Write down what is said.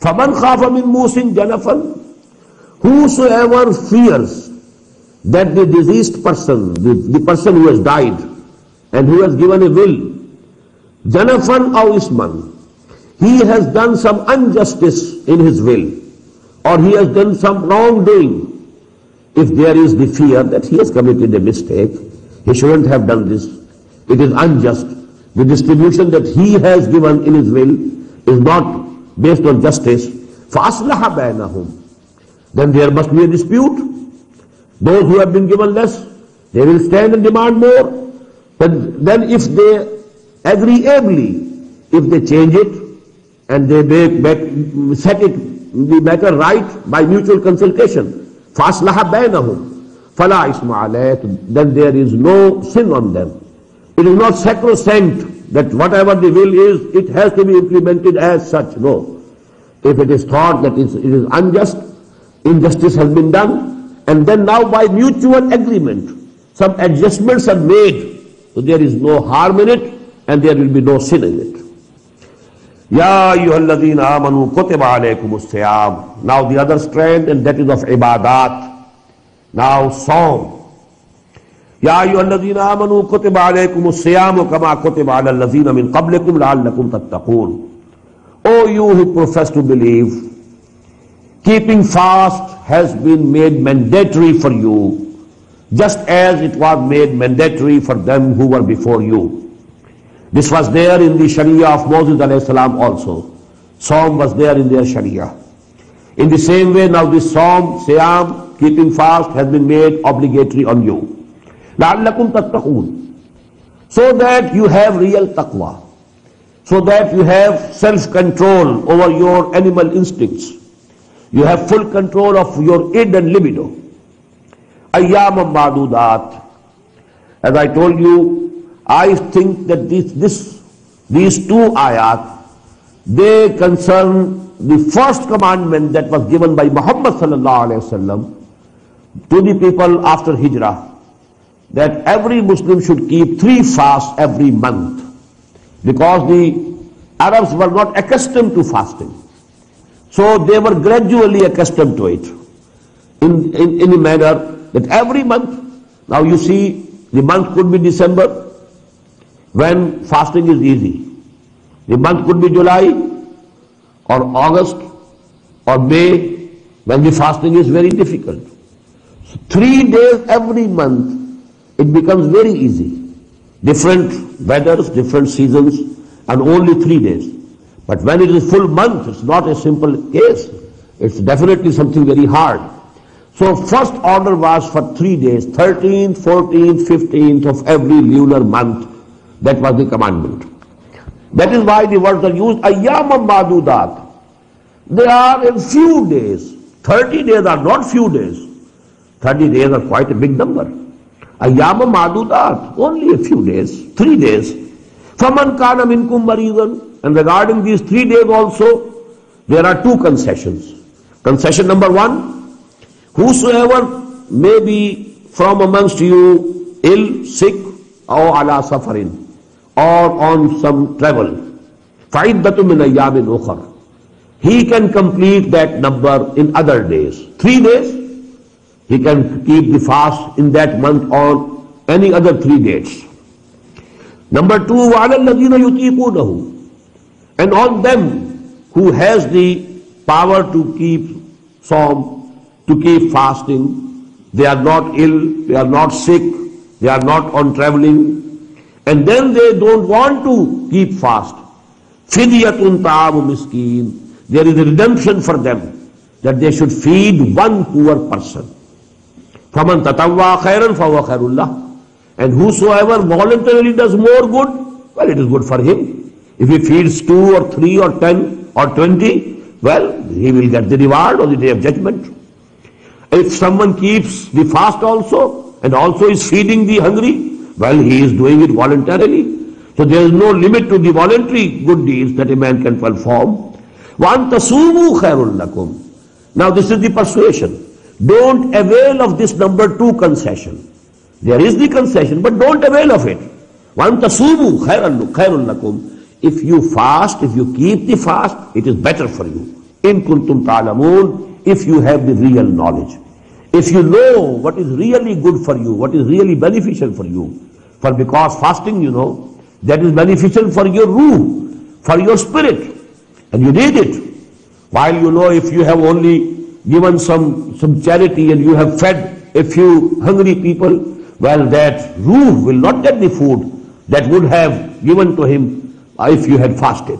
فَمَنْ خَافَ مِنْ مُوسٍ جَنَفًا Whosoever fears that the deceased person, the, the person who has died and who has given a will, janafan aw isman, he has done some injustice in his will, or he has done some wrongdoing. If there is the fear that he has committed a mistake, he shouldn't have done this. It is unjust. The distribution that he has given in his will is not based on justice. فَأَصْلَحَ بَيْنَهُمْ then there must be a dispute. Those who have been given less, they will stand and demand more. But then if they agree ably, if they change it and they make, make set it the matter right by mutual consultation, فَأَصْلَحَ بَيْنَهُمْ فَلَا إِسْمَ عَلَيْهِ Then there is no sin on them. It is not sacrosanct that whatever the will is, it has to be implemented as such. No. If it is thought that it is unjust, injustice has been done, and then now by mutual agreement, some adjustments are made, so there is no harm in it, and there will be no sin in it. Ya amanu kutiba. Now the other strand, and that is of ibadat. Now saum. Keeping fast has been made mandatory for you just as it was made mandatory for them however before you this was there in the Shreya of Moses علیہ السلام also سوم was there in their Shreya in the same way now this سوم سیام keeping fast has been made obligatory on you لَعَلَّكُمْ تَتَّقُونَ So that you have real taqwa. So that you have self-control over your animal instincts. You have full control of your id and libido. Ayyam madudat. As I told you, I think that this, this, these two ayat, they concern the first commandment that was given by Muhammad sallallahu alaihi wasallam to the people after Hijrah, that every Muslim should keep three fasts every month, because the Arabs were not accustomed to fasting. So they were gradually accustomed to it in, in, in a manner that every month, now you see the month could be December when fasting is easy. The month could be July or August or May when the fasting is very difficult. So three days every month, it becomes very easy. Different weathers, different seasons, and only three days. But when it is full month, it's not a simple case. It's definitely something very hard. So first order was for three days, 13th, 14th, 15th of every lunar month. That was the commandment. That is why the words are used, ayyam madudat. They are in few days. 30 days are not few days. 30 days are quite a big number. Ayyam madudat, only a few days, three days. Faman kana minkum maridan. And regarding these three days also, there are two concessions. Concession number one, whosoever may be from amongst you ill, sick, or ala suffering, or on some travel, فَعِدَّةٌ مِنْ أَيَّامٍ أُخَرٍ He can complete that number in other days. Three days, he can keep the fast in that month on any other three dates. Number two, وَعَلَى يُطِيقُونَهُ And on them who has the power to keep saum, to keep fasting, they are not ill, they are not sick, they are not on traveling, and then they don't want to keep fast. فِدْيَةٌ طَعَامُ مِسْكِينَ There is a redemption for them that they should feed one poor person. فَمَنْ تَتَوَّى خَيْرًا فَهُوَ خَيْرُ اللَّهِ And whosoever voluntarily does more good, well, it is good for him. If he feeds two or three or ten or twenty, well, he will get the reward on the day of judgment. If someone keeps the fast also and also is feeding the hungry, well, he is doing it voluntarily. So there is no limit to the voluntary good deeds that a man can perform. وَأَن تَصُومُوا خَيْرٌ لَكُمْ Now this is the persuasion. Don't avail of this number two concession. There is the concession, but don't avail of it. وَأَن تَصُومُوا خَيْرٌ لَكُمْ If you fast, if you keep the fast, it is better for you. In kuntum ta'lamun, if you have the real knowledge. If you know what is really good for you, what is really beneficial for you. For because fasting, you know, that is beneficial for your ruh, for your spirit. And you need it. While you know if you have only given some, some charity and you have fed a few hungry people, well, that ruh will not get the food that would have given to him if you had fasted.